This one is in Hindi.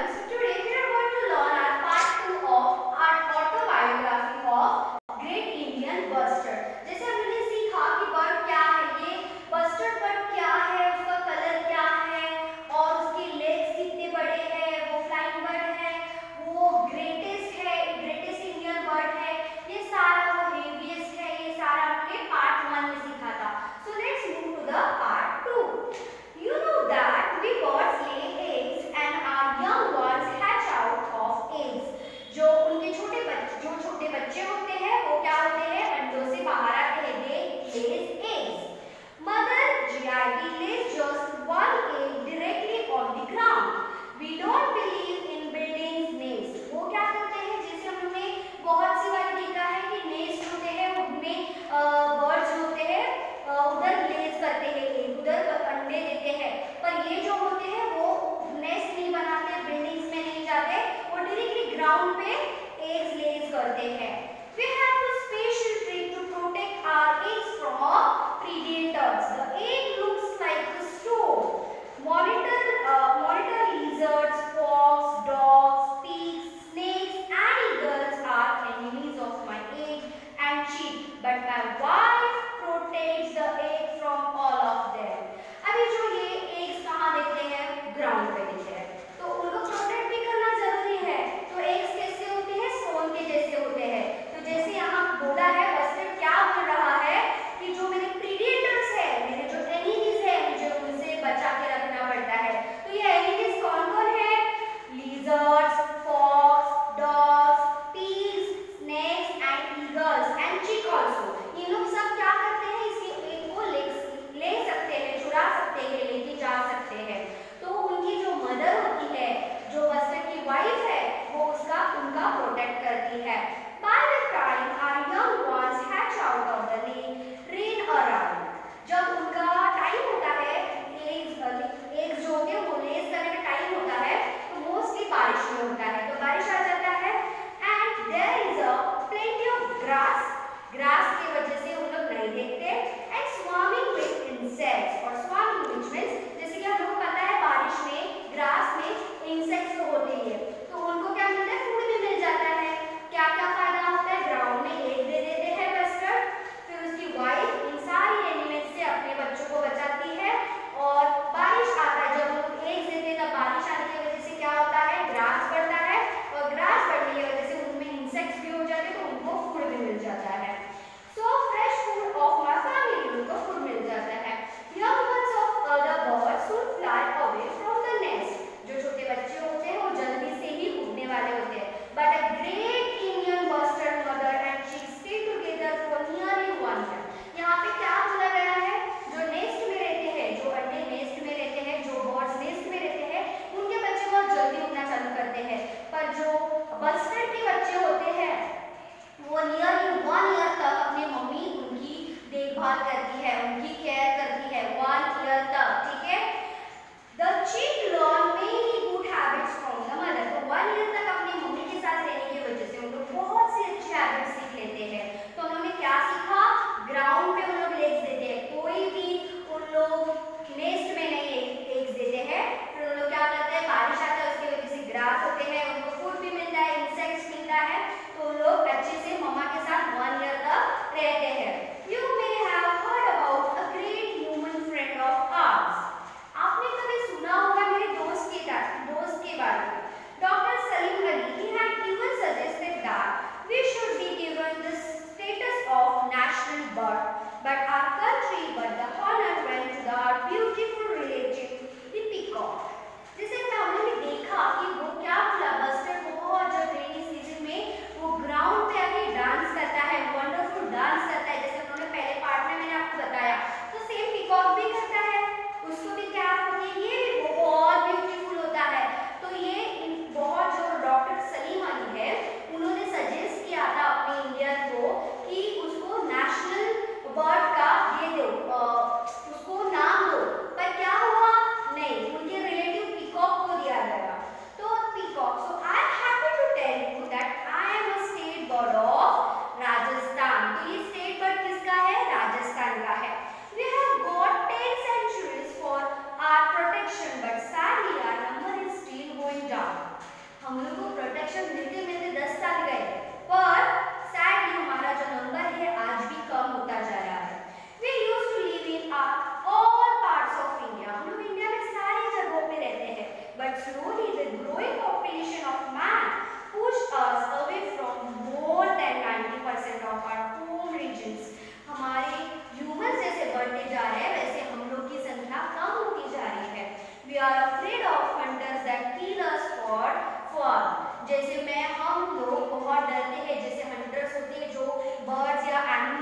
us today. 就是说，बच्चे होते हैं जैसे मैं हम लोग बहुत डरते हैं, जैसे हंटर्स होते हैं जो बर्ड्स या मारते